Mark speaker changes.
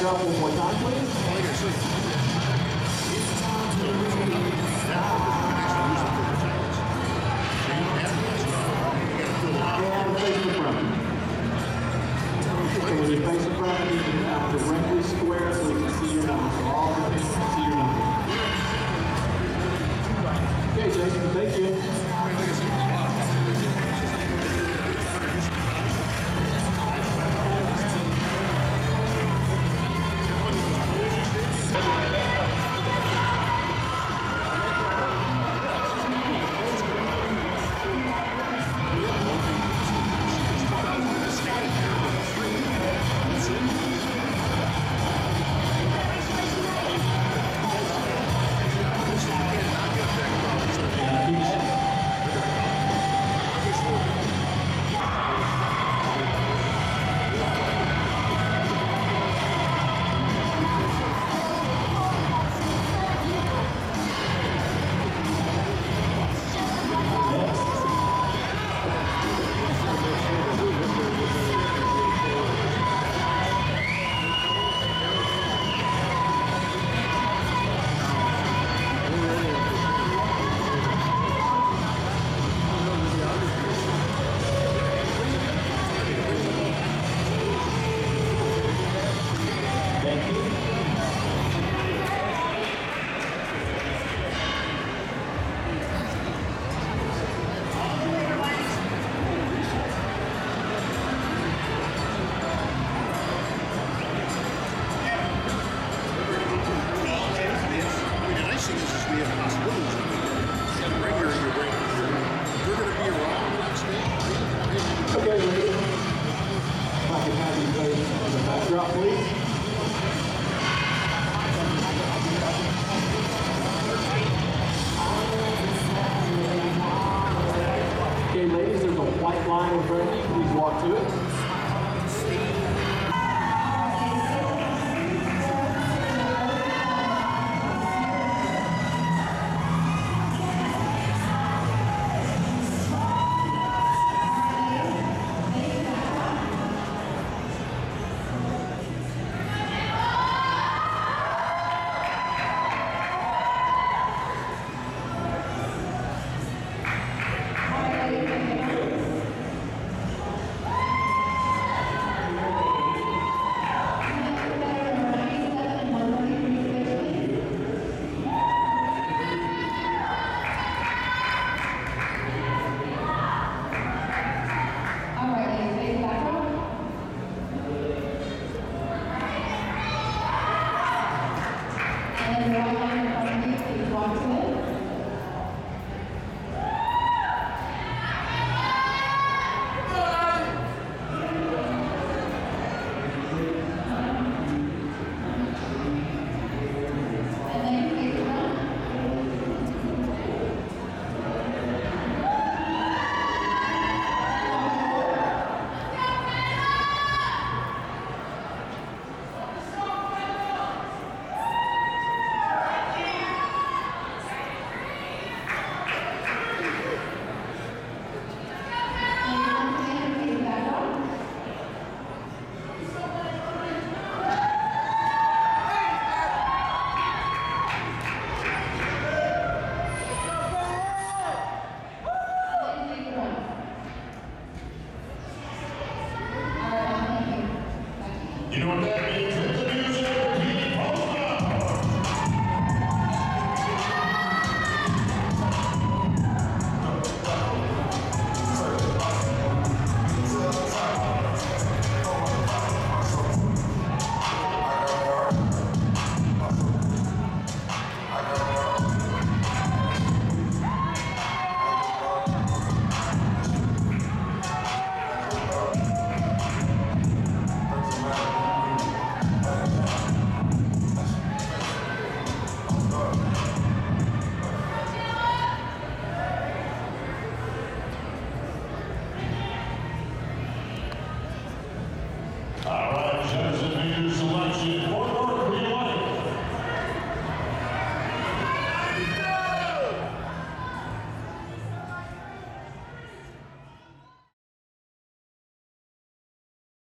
Speaker 1: Face the one more time, please.